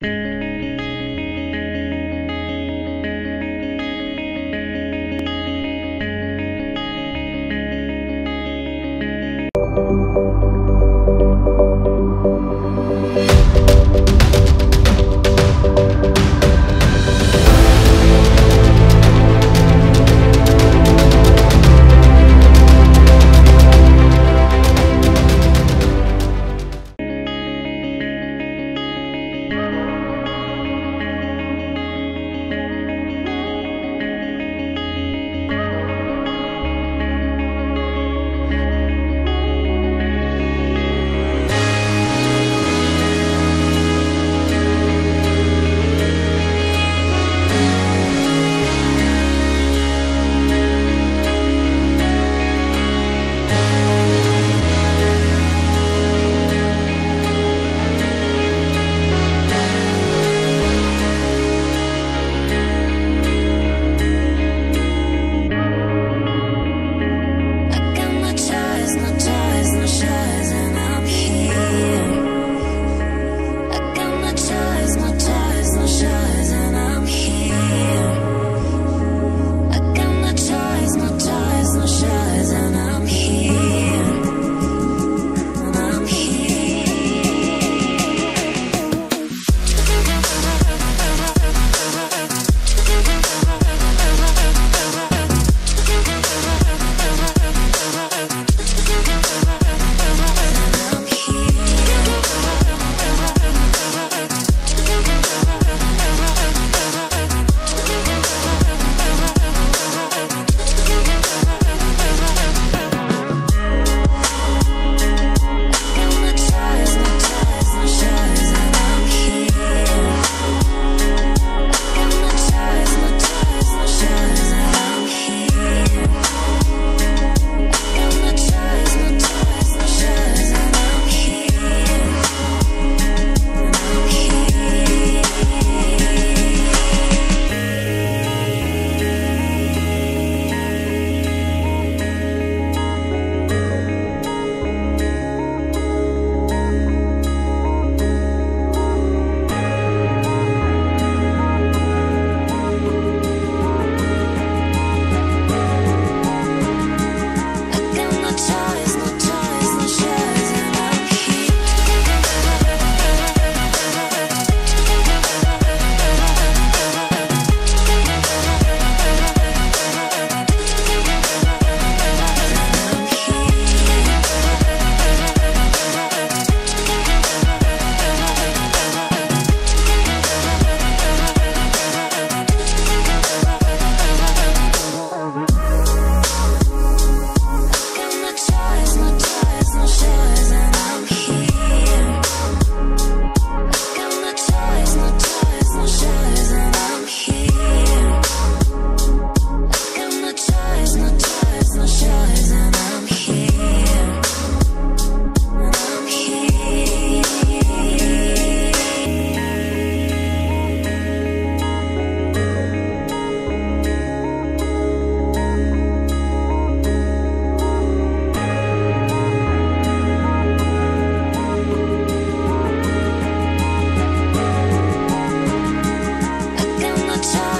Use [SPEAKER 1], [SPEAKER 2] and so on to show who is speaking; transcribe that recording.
[SPEAKER 1] you time.